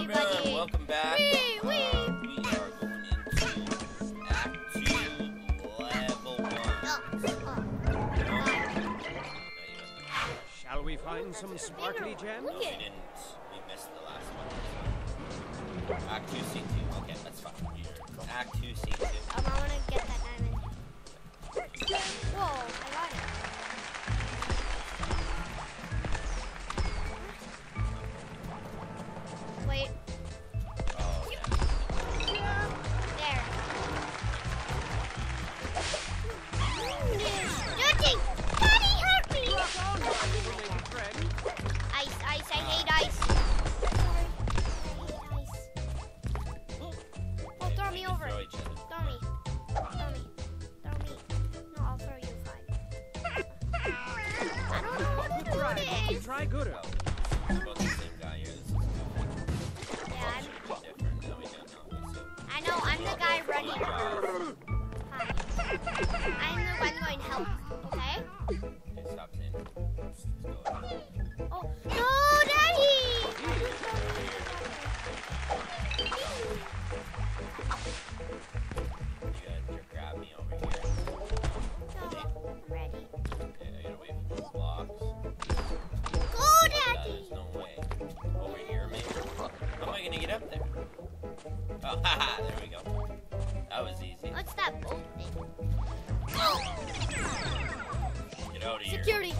everybody. Welcome back. Wee, wee. Uh, we are going into Act 2, Level 1. Oh, oh. No, Shall we find some sparkly gems? No, Look we didn't. We missed the last one. Act 2, Scene 2. Okay, that's fine. You're Act 2, Scene 2. Um, I want to get that diamond. Whoa, I'm the one going help, okay? okay, stop saying. Let's go ahead. Oh, no, Daddy! You gotta grab me over here. No, I'm ready. Okay, I gotta wait for these blocks. Go, Daddy! there's no way. Over here, maybe? How am I gonna get up there? Oh, haha, there we go. That was easy. What's that boat thing? Get out of here. security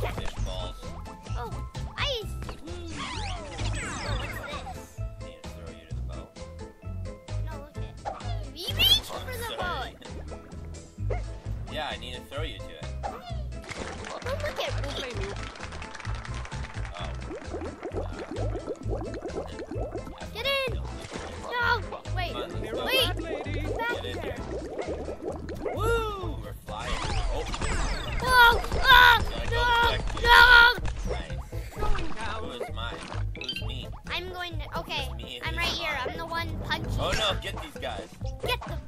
going to. Okay, I'm right here. I'm the one punching. Oh no, get these guys. Get them!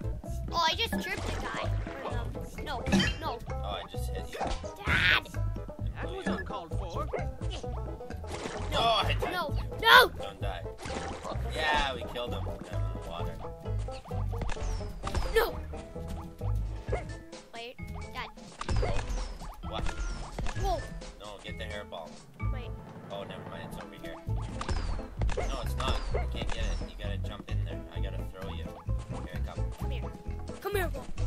Oh, I just tripped a guy. Or No, no. Oh, I just hit you. Dad! That was uncalled for. No, I didn't. No, no! Don't die. Yeah, we killed him down in the water. No! Wait, Dad. What? Whoa! No, get the hairball. Wait. Oh, never mind. It's over here. No, it's not. You can't get it. You gotta jump in there. I gotta throw you. Here I come. Come here. Come here, Whoa.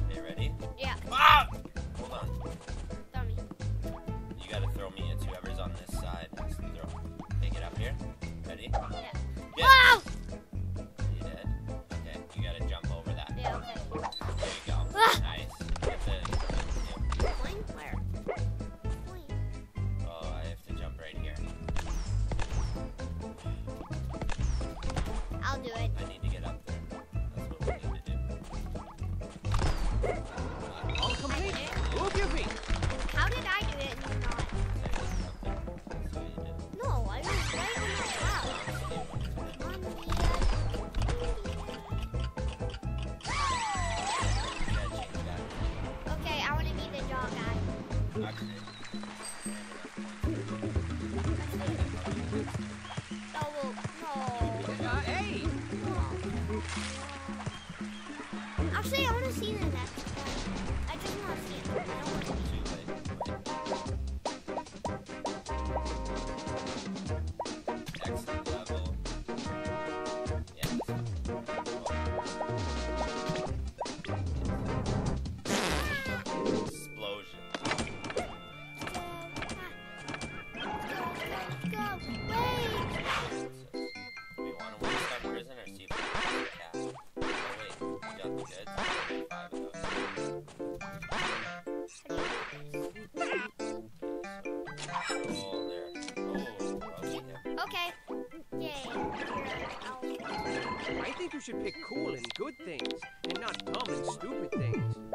You should pick cool and good things, and not dumb and stupid things.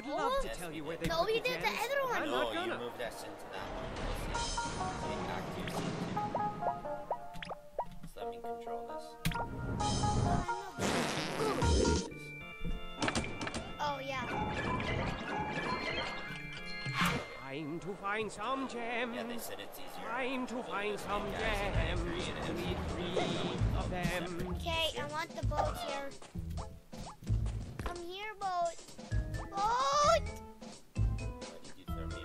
would love to tell you where they No, we did the other one. I'm not gonna. Oh, move that into that one. So let me control this. Oh, yeah. Time to find some gems. Yeah, they said it's easier. Time to find some gems. We need three of them. Okay, I want the boat here. Come here, boat. Oh! Why did you me over?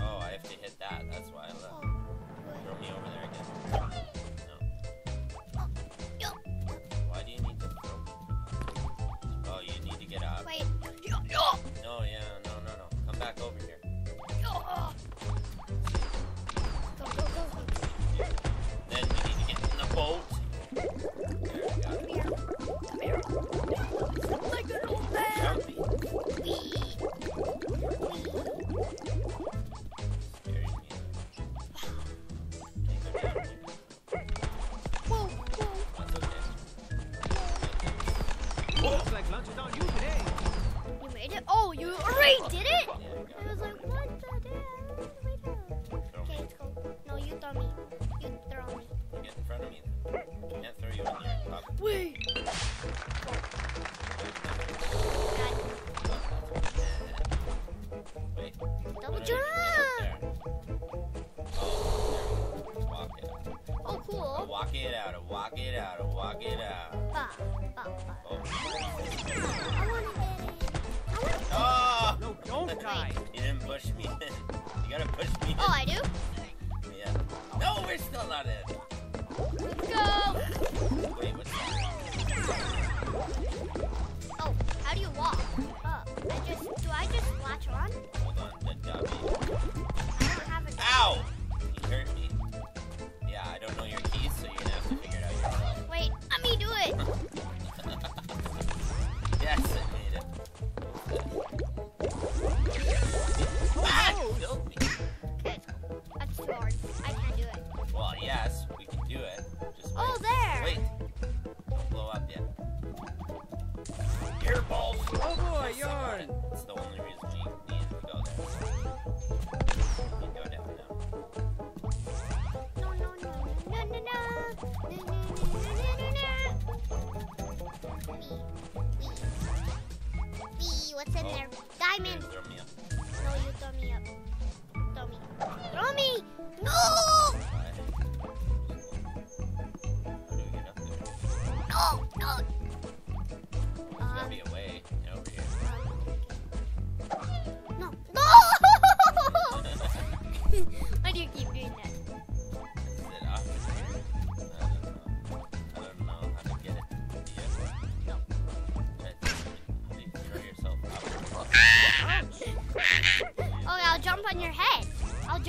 Oh, I have to hit that. That's why I left. out, walk it out, walk it out. Oh. Oh! No, don't die. you didn't push me in. You gotta push me in. Oh, I do? Yeah. No, we're still not in. Let's go! what's in there. Diamond.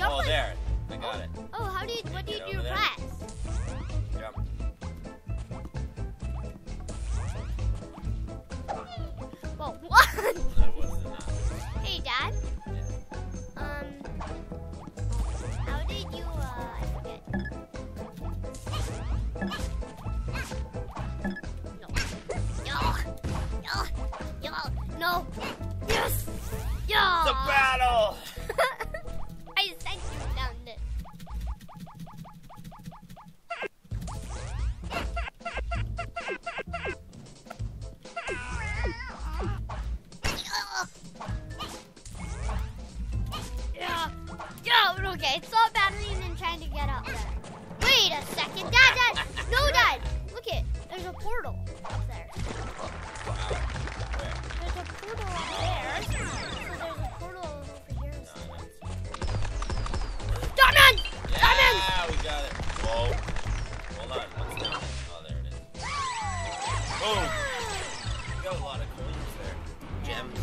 jump. Oh, there. I got it. Oh, oh, how do you? What do you do? that? lot. What's down? Oh, there it is. Boom! got a lot of coins there. Gems.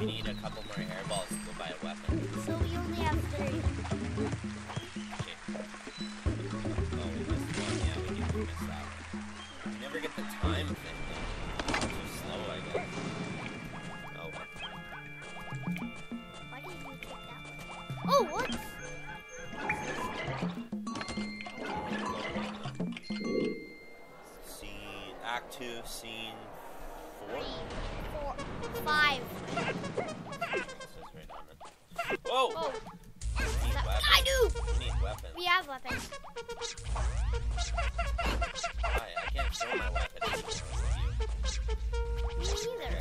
We need a couple more hairballs to go buy a weapon. So we only have three. to scene four? Four. Whoa! Whoa. We need weapons. I do! We need weapons. We have weapons. Why? I can't show my weapon. Me neither.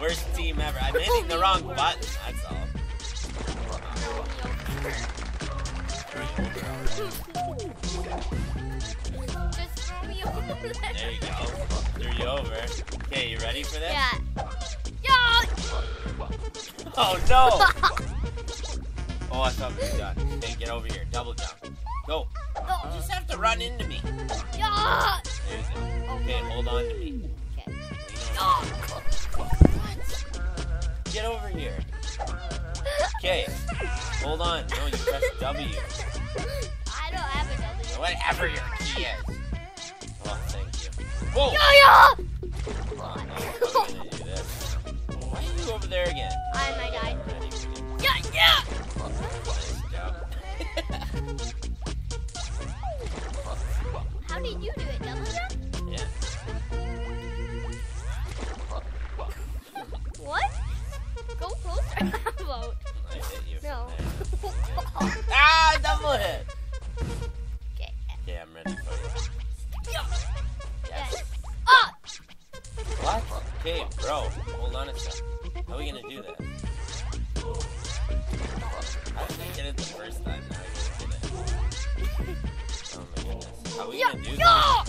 Worst team ever. I'm hitting the wrong button. That's all. Just throw me over. There you go. Threw you over. Okay, you ready for this? Yeah. Oh no! Oh, I thought we were done. Hey, get over here. Double jump. Go. You No. just have to run into me. Yeah. There you go. Okay, hold on to me. Okay. Oh. Get over here. Okay. Hold on. No, you press W. I don't have a W. Whatever your key is. Oh, thank you. Whoa! Yeah, yeah. Oh, no. How are gonna do this? Why are you over there again? I might die. Yeah, yeah. How did you do Ah, double okay. Okay, I'm ready for you. Yes. Yes. Ah! What? Okay, bro, hold on a sec. How are we gonna do this? I didn't get it the first time, now I gotta get it. Oh my goodness. How are we Yeah, gonna do yeah.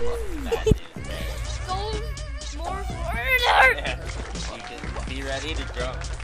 Go more further. Yeah. You can be ready to jump.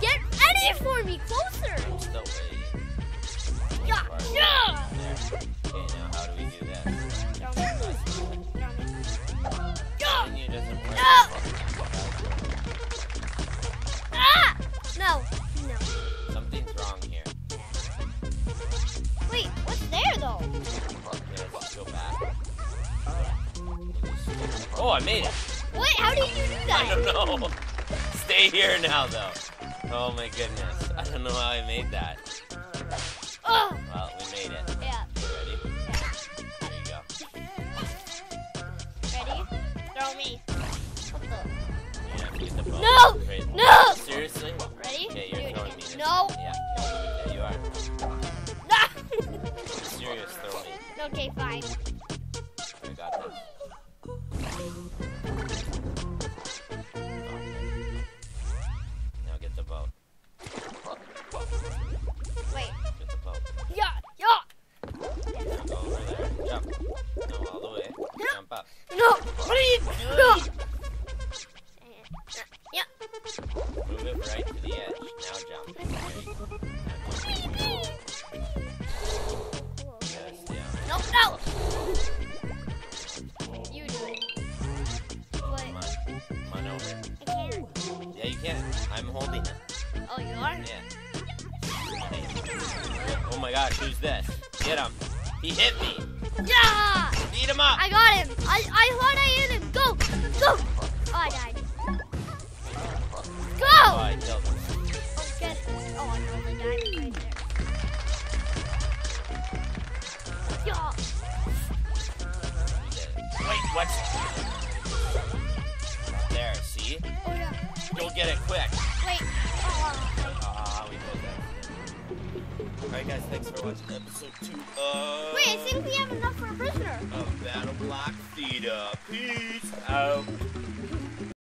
Get ready for me, closer! Yeah, yeah! Okay, now how do we do that? Yeah! No! Ah! No, no. Something's wrong here. Wait, what's there though? Oh, I made it! What? How did you do that? I don't know stay here now, though. Oh my goodness. I don't know how I made that. Oh. Well, we made it. Yeah. Ready? There you go. Ready? Throw me. Yeah, no! Right. No! Seriously? Ready? Okay, you're throwing me. No! Yeah. yeah, you are. No! Serious, throw me. Okay, fine.